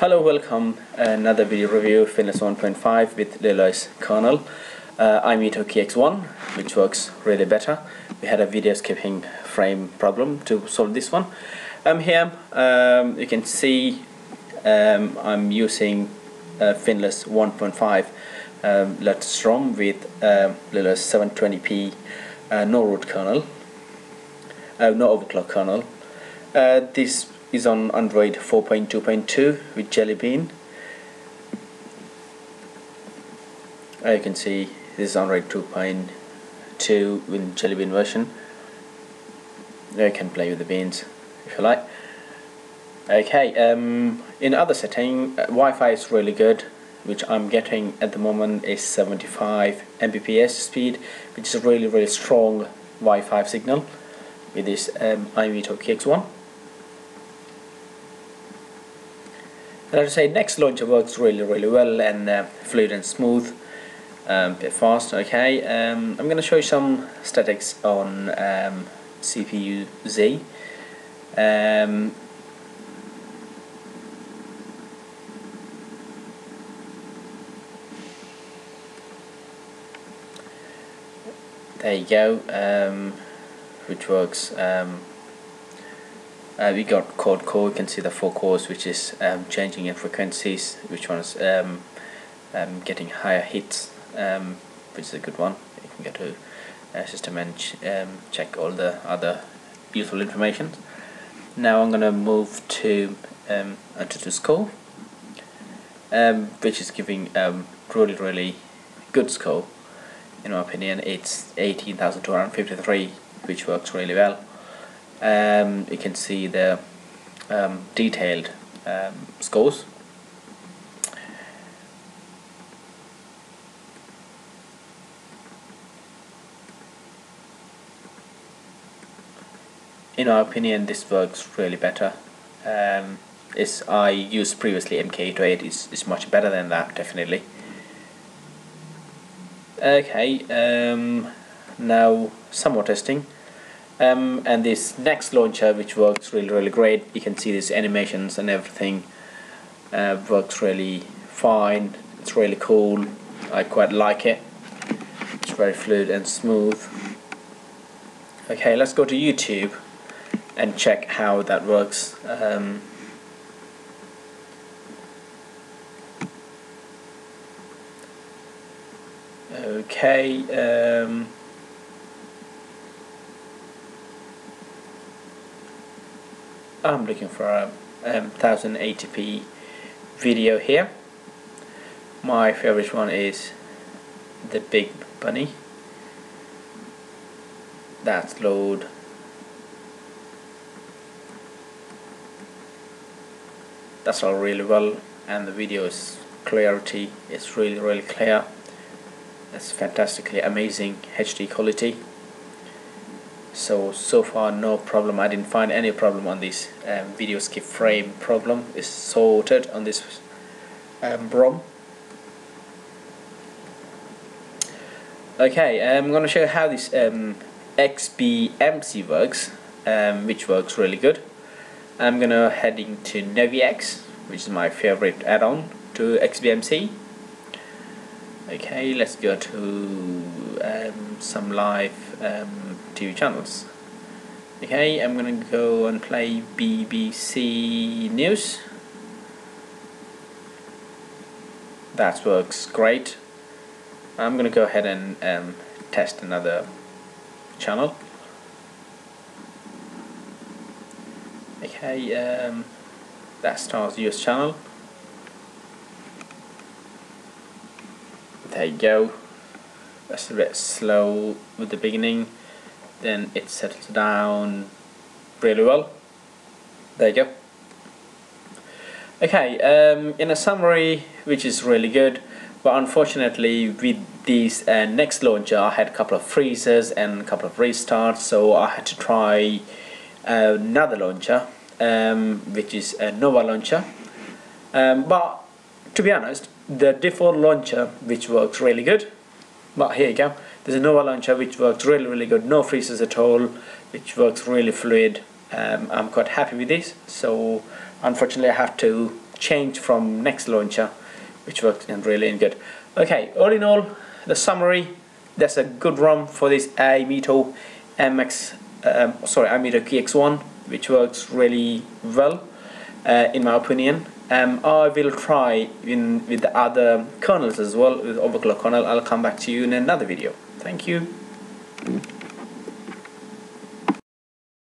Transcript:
Hello, welcome. Another video review, of Finless 1.5 with Leolas kernel. Uh, Imito QX1, which works really better. We had a video skipping frame problem to solve this one. I'm here um, you can see um, I'm using uh, Finless 1.5 um, with uh, Leolas 720p uh, no root kernel, uh, no overclock kernel. Uh, this is on Android 4.2.2 with Jelly Bean. Uh, you can see this is Android 2.2 with Jelly Bean version. You can play with the beans if you like. Okay, um, in other setting, uh, Wi-Fi is really good, which I'm getting at the moment is 75 Mbps speed, which is a really really strong Wi-Fi signal with this um, Imito QX1. As say, next launcher works really really well and uh, fluid and smooth, um, bit fast. Okay, um, I'm going to show you some statics on um, CPU Z. Um, there you go, um, which works. Uh, we got quad core, you can see the four cores which is um, changing in frequencies, which one is um, um, getting higher hits, um, which is a good one. You can go to uh, system and um, check all the other useful information. Now I'm going to move to um, Antutu score, um, which is giving um, really really good score. In my opinion, it's 18,253, which works really well um, you can see the um, detailed um, scores. In our opinion this works really better. Um, is I used previously MK808 is, is much better than that definitely. Okay um, now some more testing um, and this next launcher which works really really great you can see these animations and everything uh, works really fine. It's really cool. I quite like it. It's very fluid and smooth. Okay let's go to YouTube and check how that works. Um, okay um, I'm looking for a um, 1080p video here. My favorite one is the big bunny. That's load. That's all really well and the video's clarity is really really clear. It's fantastically amazing HD quality so so far no problem. I didn't find any problem on this um, video skip frame problem. Is sorted on this um, okay I'm gonna show you how this um, XBMC works um, which works really good. I'm gonna heading to NaviX which is my favorite add-on to XBMC okay let's go to um, some live TV channels. Okay I'm gonna go and play BBC News. That works great. I'm gonna go ahead and um, test another channel. Okay um, that Stars US channel. There you go. That's a bit slow with the beginning then it settles down really well. There you go. Okay um, in a summary which is really good but unfortunately with this uh, next launcher I had a couple of freezes and a couple of restarts so I had to try another launcher um, which is a Nova launcher. Um, but to be honest the default launcher which works really good but here you go there's a Nova launcher which works really really good. No freezes at all which works really fluid. Um, I'm quite happy with this. So unfortunately I have to change from next launcher which and really good. Okay all in all the summary that's a good ROM for this Imito MX um, sorry Imito QX1 which works really well uh, in my opinion. Um, I will try in with the other kernels as well with overclock kernel. I'll come back to you in another video Thank you.